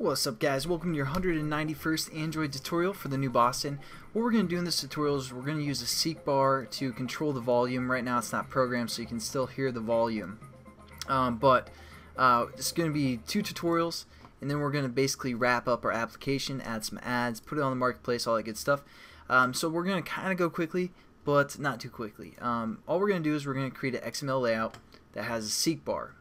What's up guys, welcome to your 191st Android tutorial for the newboston. What we're going to do in this tutorial is we're going to use a seek bar to control the volume. Right now it's not programmed so you can still hear the volume. Um, but uh, it's going to be two tutorials and then we're going to basically wrap up our application, add some ads, put it on the marketplace, all that good stuff. Um, so we're going to kind of go quickly but not too quickly. Um, all we're going to do is we're going to create an XML layout that has a seek bar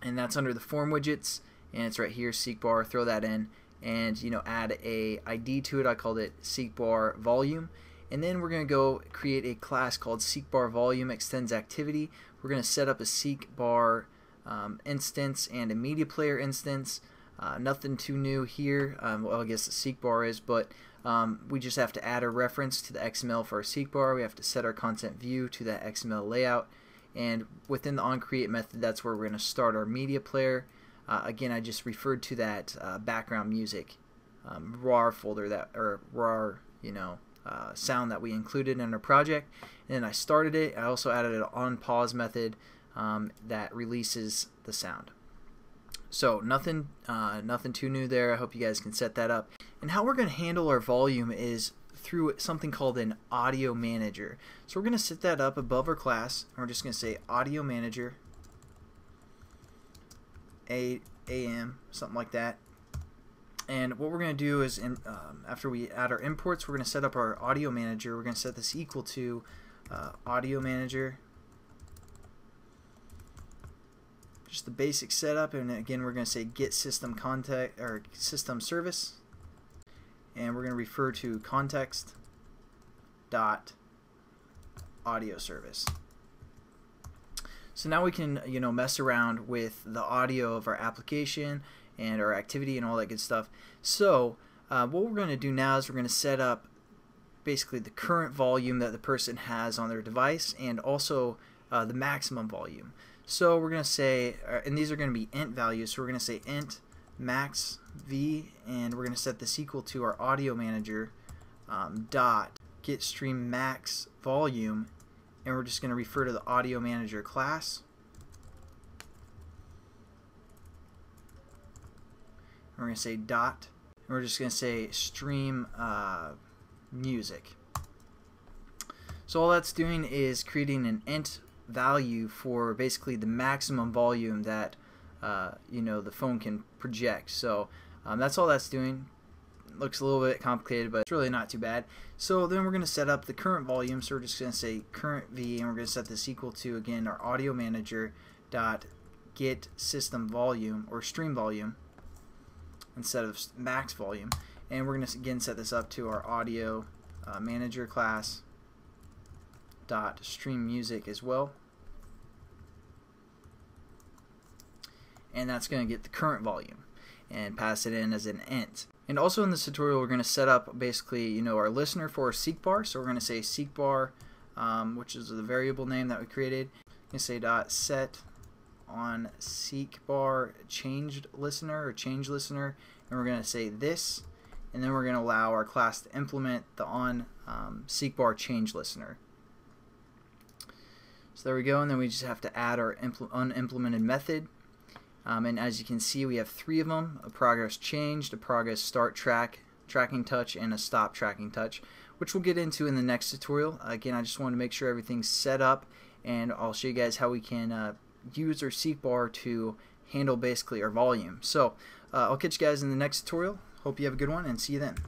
and that's under the form widgets and it's right here seek bar throw that in and you know add a ID to it. I called it seek bar volume. And then we're going to go create a class called seek bar volume extends activity. We're going to set up a seek bar um, instance and a media player instance. Uh, nothing too new here. Um, well I guess the seek bar is but um, we just have to add a reference to the XML for our seek bar. We have to set our content view to that XML layout. And within the onCreate method that's where we're going to start our media player uh, again, I just referred to that uh, background music um, RAR folder that or RAR, you know, uh, sound that we included in our project. And then I started it. I also added an on pause method um, that releases the sound. So nothing, uh, nothing too new there. I hope you guys can set that up. And how we're going to handle our volume is through something called an audio manager. So we're going to set that up above our class. And we're just going to say audio manager 8 a.m. something like that. And what we're going to do is in, um, after we add our imports we're going to set up our audio manager. We're going to set this equal to uh, audio manager. Just the basic setup and again we're going to say get system contact or system service. And we're going to refer to context dot audio service so now we can, you know, mess around with the audio of our application and our activity and all that good stuff. So uh, what we're going to do now is we're going to set up basically the current volume that the person has on their device and also uh, the maximum volume. So we're going to say, uh, and these are going to be int values, so we're going to say int max v and we're going to set this equal to our audio manager um, dot get stream max volume and we're just going to refer to the audio manager class. We're going to say dot. And we're just going to say stream uh, music. So all that's doing is creating an int value for basically the maximum volume that uh, you know the phone can project. So um, that's all that's doing looks a little bit complicated, but it's really not too bad. So then we're going to set up the current volume. So we're just going to say current V, and we're going to set this equal to, again, our audio manager dot get system volume or stream volume instead of max volume. And we're going to, again, set this up to our audio uh, manager class dot stream music as well. And that's going to get the current volume and pass it in as an int. And also in this tutorial, we're going to set up basically, you know, our listener for seek bar. So we're going to say seek bar, um, which is the variable name that we created. You can say dot set on seek bar changed listener or change listener, and we're going to say this, and then we're going to allow our class to implement the on um, seek bar change listener. So there we go, and then we just have to add our unimplemented method. Um, and as you can see, we have three of them, a progress changed, a progress start track, tracking touch, and a stop tracking touch, which we'll get into in the next tutorial. Again, I just want to make sure everything's set up, and I'll show you guys how we can uh, use our seek bar to handle basically our volume. So uh, I'll catch you guys in the next tutorial. Hope you have a good one, and see you then.